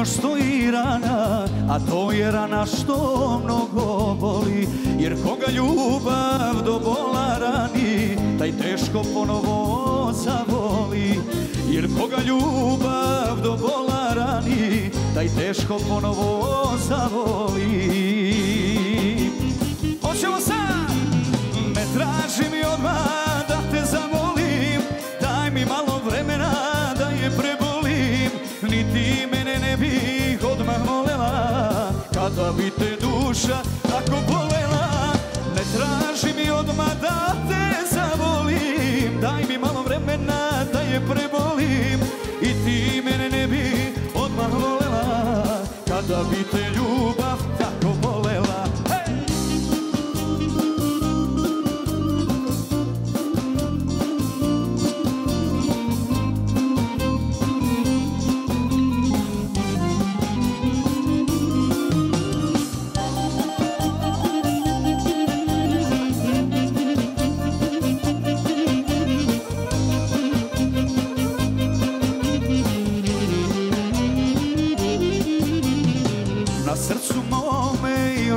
još stoji rana A to je rana što mnogo boli. Jer koga ljubav do bola rani Taj teško ponovo zavoli. Jer koga ljubav do bola rani Taj teško ponovo zavoli Kada bi te duša tako bolela Ne traži mi odmah da te zavolim. Daj mi malo vremena da je prebolim I ti mene ne bi odmah volela. Kada bi te ljubav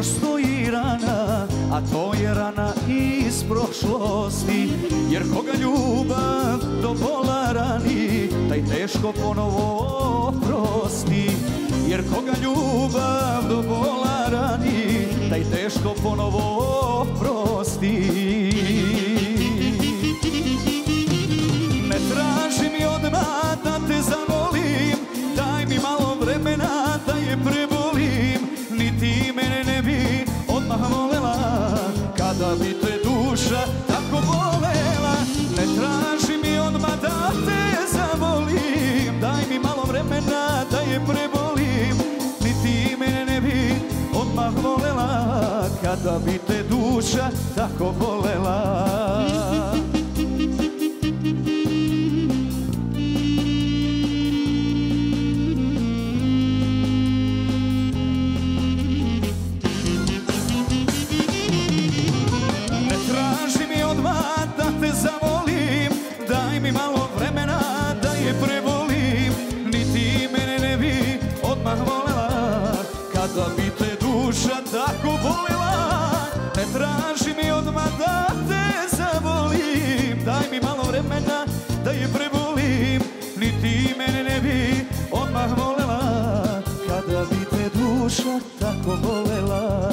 još stoji rana A to je rana iz prošlosti. Jer koga ljubav do bola rani Taj teško ponovo prosti Jer koga ljubav do bola je prebolim Ni ti mene ne bi odmah volela Kada bi te duša tako bolela Da bi te duša tako volila Ne traži mi odmah da te zavolim. Daj mi malo vremena da je prebolim Ni ti mene ne bi odmah volela Kada bi te duša tako volela